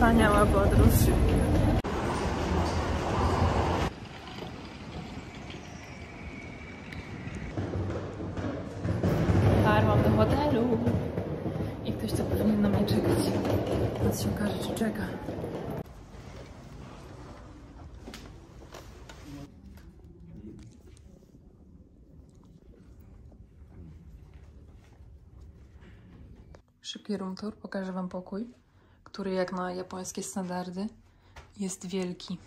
Wspaniała podróż. Dotarłam do hotelu. I ktoś tu powinien na mnie czekać. Teraz się okaże, czy czeka. Szybki room tour. Pokażę Wam pokój, który jak na japońskie standardy jest wielki.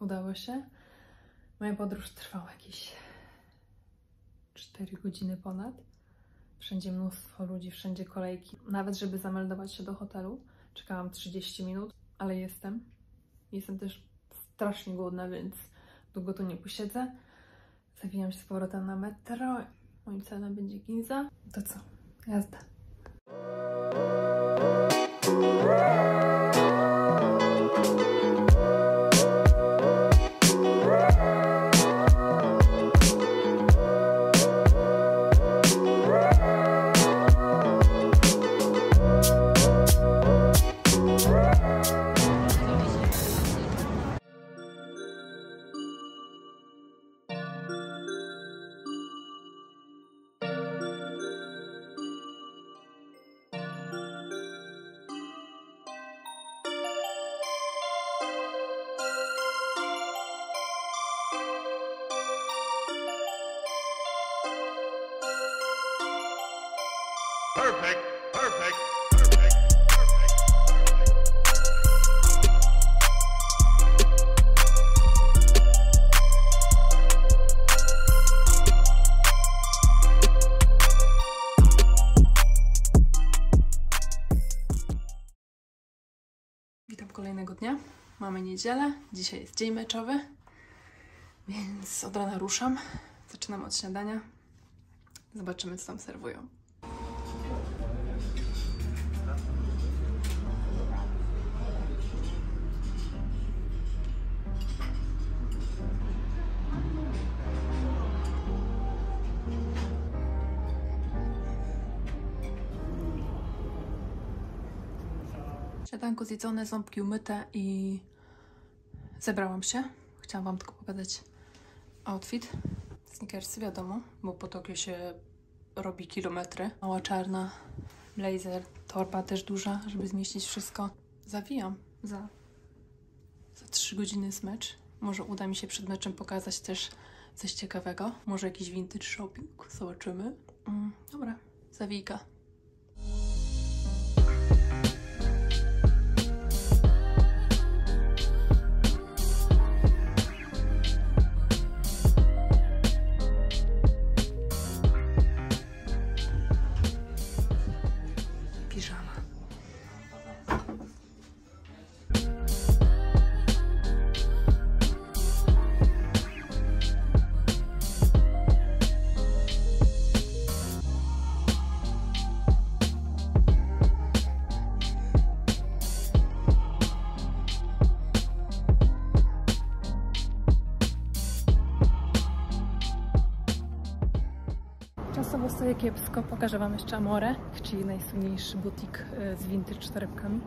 Udało się. Moja podróż trwała jakieś 4 godziny ponad. Wszędzie mnóstwo ludzi, wszędzie kolejki. Nawet żeby zameldować się do hotelu, czekałam 30 minut, ale jestem. Jestem też strasznie głodna, więc długo tu nie posiedzę. Zawijam się z powrotem na metro. Moim celem będzie Ginza. To co? Jazda. Perfect, perfect. Witam kolejnego dnia. Mamy niedzielę. Dzisiaj jest dzień meczowy, więc od rana ruszam. Zaczynam od śniadania. Zobaczymy, co tam serwują. Śniadanko zjedzone, ząbki umyte i zebrałam się. Chciałam Wam tylko pokazać outfit. Sneakersy, wiadomo, bo po Tokio się robi kilometry. Mała czarna, blazer, torba też duża, żeby zmieścić wszystko. Zawijam za, za 3 godziny z mecz. Może uda mi się przed meczem pokazać też coś ciekawego. Może jakiś vintage shopping. Zobaczymy. Mm, dobra, zawijka. Kiepsko. Pokażę Wam jeszcze Amore, czyli najsłynniejszy butik e, z vintage torebkami.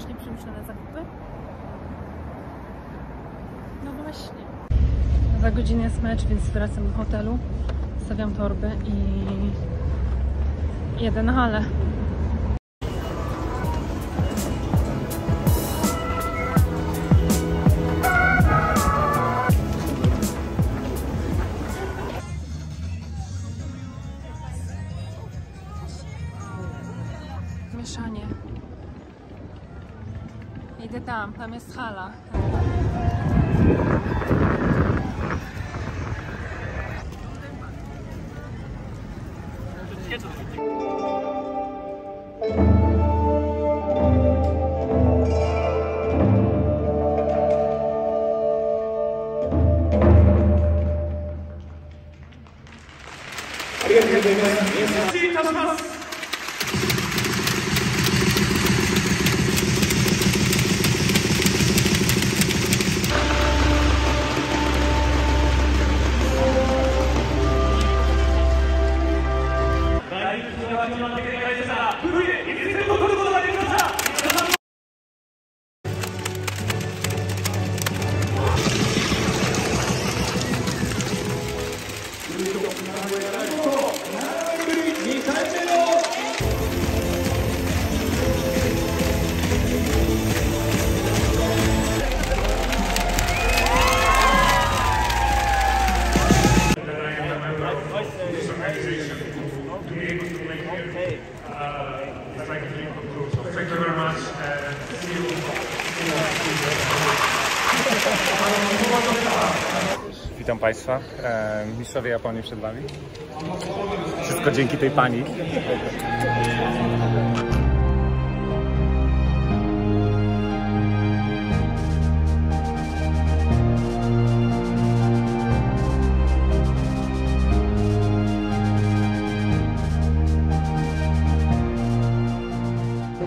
Też nieprzemyślane zakupy. No właśnie. Za godzinę jest mecz, więc wracam do hotelu. Stawiam torby i jedę na halę. Idę tam, tam jest hala. Gracias. Witam Państwa. E, mistrzowie Japonii przed Wami. Wszystko dzięki tej pani.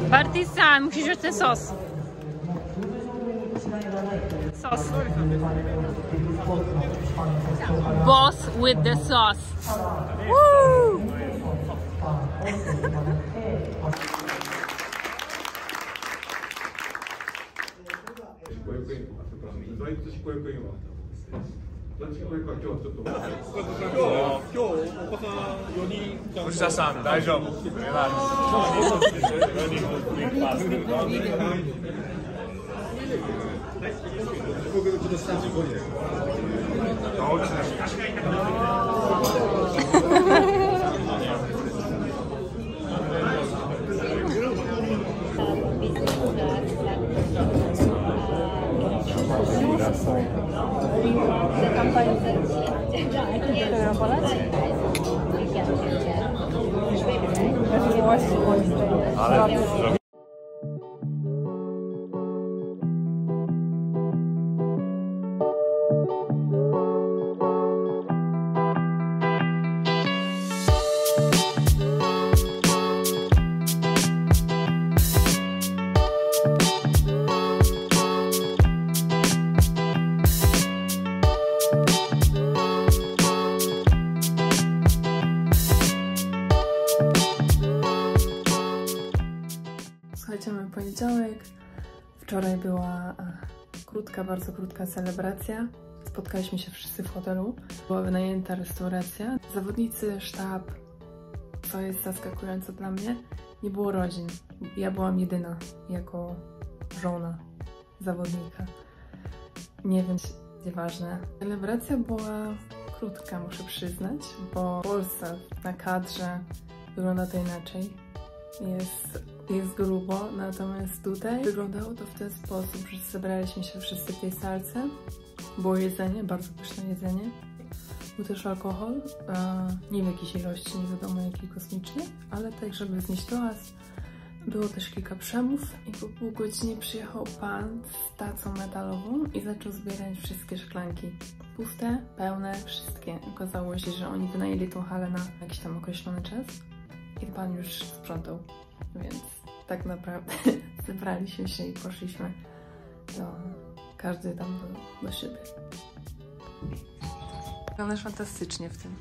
Bartisan, musisz wziąć ten sos. Sauce. Boss with the sauce. Woo! Fusa san, 大丈夫。僕のちょっとスタッフここで。あ、落ちた。Ale Słuchajcie, mamy poniedziałek. Wczoraj była e, krótka, bardzo krótka celebracja. Spotkaliśmy się wszyscy w hotelu. Była wynajęta restauracja. Zawodnicy, sztab, co jest zaskakujące dla mnie, nie było rodzin. Ja byłam jedyna jako żona zawodnika. Nie wiem, nieważne. Celebracja była krótka, muszę przyznać, bo w Polsce na kadrze wygląda to inaczej. Jest, jest grubo, natomiast tutaj wyglądało to w ten sposób, że zebraliśmy się wszyscy w tej salce. Było jedzenie, bardzo pyszne jedzenie. Był też alkohol, e, nie w jakiejś ilości, nie wiadomo jakiej kosmicznej, ale tak, żeby znieść toast. Było też kilka przemów i po pół godzinie przyjechał pan z tacą metalową i zaczął zbierać wszystkie szklanki. Puste, pełne, wszystkie. Okazało się, że oni wynajęli tą halę na jakiś tam określony czas i pan już sprzątał, więc tak naprawdę zebraliśmy się i poszliśmy do, każdy tam do, do siebie. Wyglądasz fantastycznie w tym.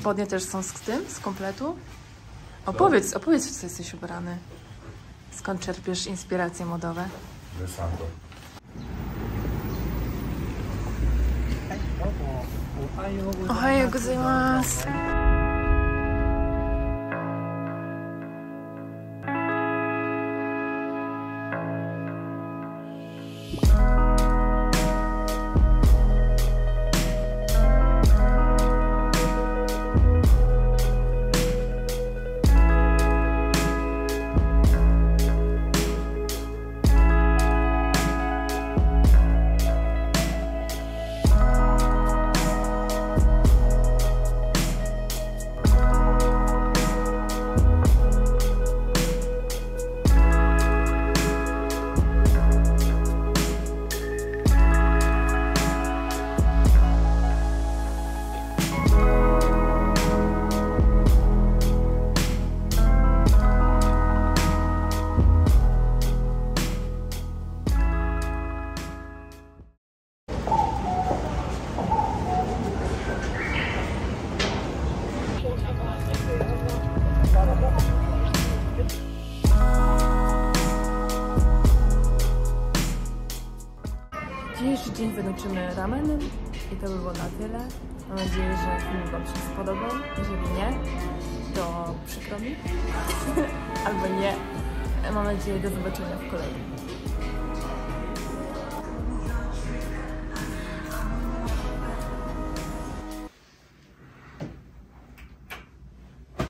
Spodnie też są z tym, z kompletu. Opowiedz, opowiedz, w co jesteś ubrany. Skąd czerpiesz inspiracje modowe? Desanto. おは dzień wykończymy ramenem i to by było na tyle. Mam nadzieję, że film Wam się spodobał. Jeżeli nie, to przykro mi. Albo nie. Mam nadzieję do zobaczenia w kolejnym.